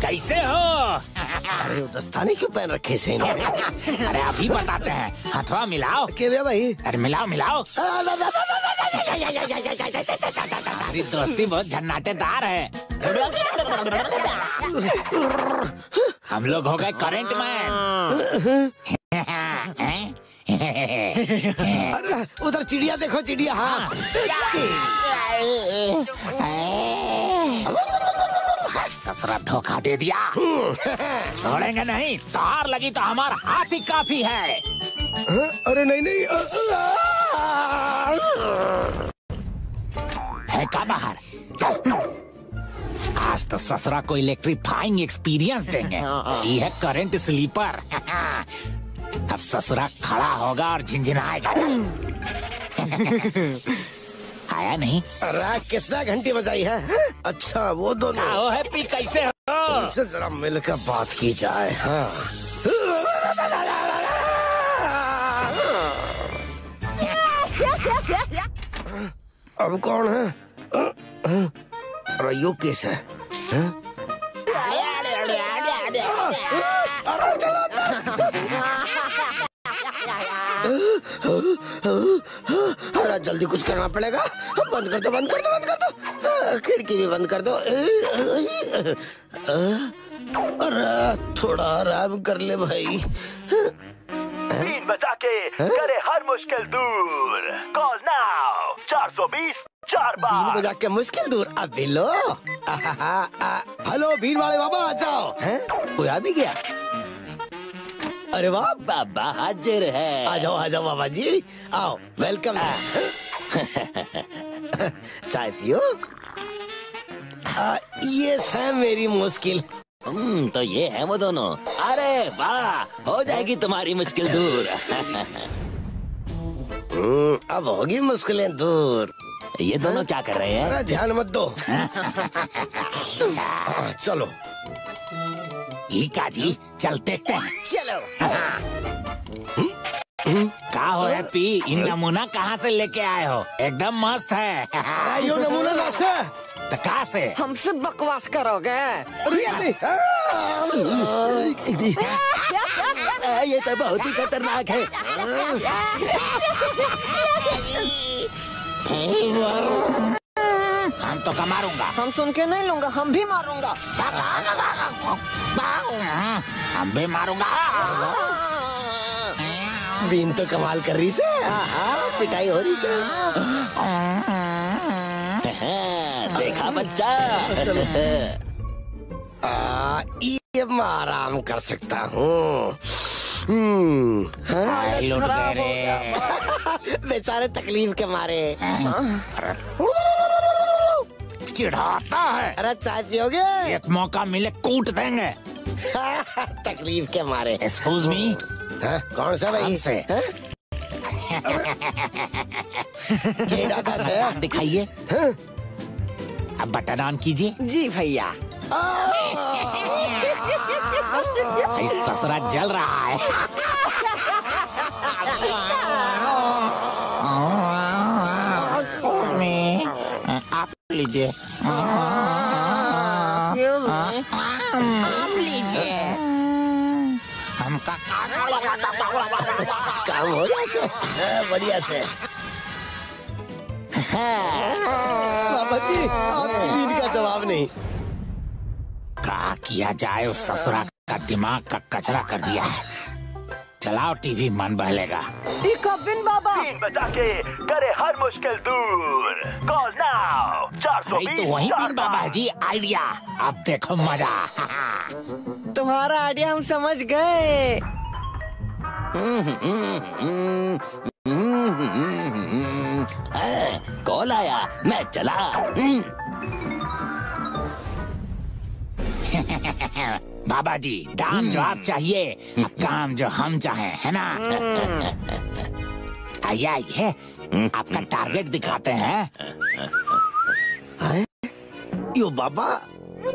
कैसे हो अरे दस्ताने क्यों पहन रखे से अरे अभी बताते हैं हथवा मिलाओ के भैया भाई अरे मिलाओ मिलाओ अरे दोस्ती बहुत झन्नाटेदार है हम लोग हो गए करंट मैन अरे उधर चिड़िया देखो चिड़िया हाँ। ससुरा धोखा दे दिया। छोड़ेंगे नहीं तार लगी तो हमारा हाथ ही काफ़ी है। हाँ, अरे नहीं नहीं है का बाहर? चल। आज तो ससुरा को इलेक्ट्रीफाइंग एक्सपीरियंस देंगे। ये है करंट स्लीपर। अब ससुरा खड़ा होगा और झिंझिनाएगा आया नहीं? अरे किसने घंटी बजाई है? अच्छा वो दोनों। आओ हैप्पी कैसे हो? उनसे जरा मिलकर बात की जाए हाँ। अब कौन है? अरे यो किस है? हाँ? अरे चलो। अरे जल्दी कुछ करना पड़ेगा। बंद कर दो बंद कर दो बंद कर दो। खिड़की भी बंद कर दो। अरे थोड़ा आराम कर ले भाई। तीन बजा के करे हर मुश्किल दूर। कॉल नाउ चार सौ बीस चार तीन बार। बजा के मुश्किल दूर। अब भी लो हेलो भीड़ वाले बाबा आ जाओ। हैं? कोई आ भी गया? अरे वाह बाबा हाजिर है। आ जाओ आ जाओ बाबा जी। आओ वेलकम चाय पियो? ये है मेरी मुश्किल। हम्म, तो ये है वो दोनों। अरे वाह हो जाएगी तुम्हारी मुश्किल दूर। हम्म, अब होगी मुश्किलें दूर। ये दोनों क्या कर रहे हैं? अरे ध्यान मत दो। चलो ईका जी चल देखते हैं चलो कहा हो हैप्पी इन नमूना कहाँ से लेके आए हो एकदम मस्त है यो नमूना ना से तो कहा से हमसे बकवास करोगे ये तो बहुत ही खतरनाक है हम तो कमारूँगा। हम सुन के नहीं लूँगा हम भी मारूँगा। हम भी मारूँगा। बीन तो कमाल कर रही से। हाँ, पिटाई हो रही से। हाँ, देखा बच्चा? आ, ये मैं आराम कर सकता हूँ। हम्म, हाँ, बेचारे तकलीफ़ के मारे। चिढ़ाता है। अरे चाय पियोगे? एक मौका मिले कूट देंगे। तकलीफ़ के मारे। एक्सक्यूज मी हाँ, कौन सा भाई। हाँ? से? दिखाइए। हाँ? अब बटन ऑन कीजिए। जी भैया। ससुरा जल रहा है। लीजिए। आप लीजिए। हमका काम हो रहा से हाँ, बढ़िया से बाबा जी आपकी बीन का जवाब नहीं। क्या किया जाए उस ससुरा का दिमाग का कचरा कर दिया है। चलाओ टीवी मन बहलेगा। बाबा। तीन बजा के करे हर मुश्किल दूर। कॉल नाउ चार सौ तो वही दिन बाबा जी आइडिया। अब देखो मज़ा। तुम्हारा आइडिया हम समझ गए। कॉल आया मैं चला। हम्म, बाबा जी दाम जो आप चाहिए अब काम जो हम चाहे है ना? आइए आइए। आपका टारगेट दिखाते हैं। यो बाबा?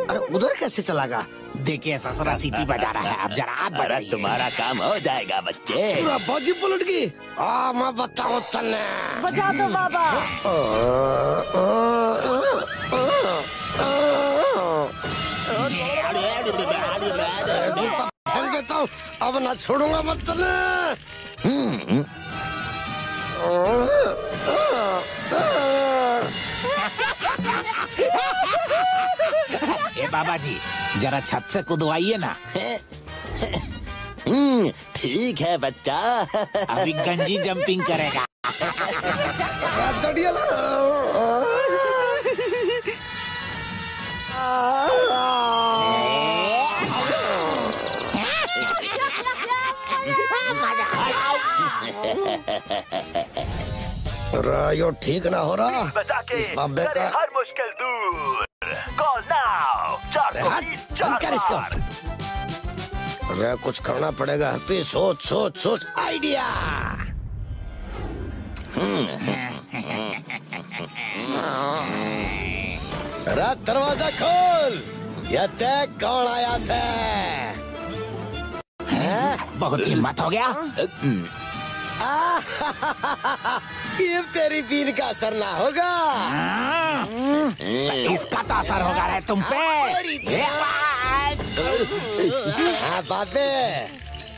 अरे उधर कैसे चला गया? देखिए ससुरा सीटी बजा रहा है। अब जरा आप अरे तुम्हारा काम हो जाएगा बच्चे। पूरा बाजी पलट गई। आ मैं बताऊँ तने बजा दो बाबा। देता हूँ अब ना छोड़ूँगा मत तने ए बाबा जी जरा छत से कूदवाइए ना। हम्म, ठीक है बच्चा। अभी गंजी जंपिंग करेगा। रायो ठीक ना हो रहा? इस बाबे का हर मुश्किल दूर। बंद कर इसको। अरे कुछ करना पड़ेगा हैप्पी सोच सोच सोच आइडिया। अरे दरवाज़ा खोल यह तय कौन आया से? हैं? बहुत हिम्मत हो गया। ये तेरी बीन का असर ना होगा। हाँ, इसका तो असर होगा रे तुम पे। हाँ बाबे।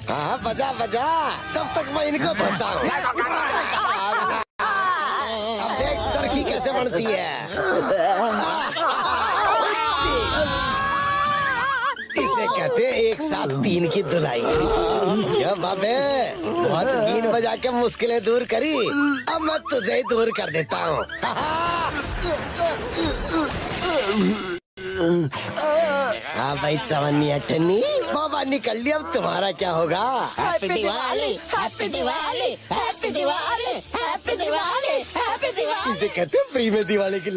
हाँ बजा बजा। तब तक मैं इनको धोता हूँ। देख सरखी कैसे बनती है। इसे कहते हैं एक साथ तीन की धुलाई। क्या बाबे बहुत बीन बजा के मुश्किलें दूर करी। अब मैं तुझे ही दूर कर देता हूँ। हाँ भाई चवन्नी अठन्नी बाबा निकल लिया अब तुम्हारा क्या होगा? Happy Diwali happy Diwali happy Diwali happy Diwali happy Diwali इसे कहते हैं फ्री में दिवाली की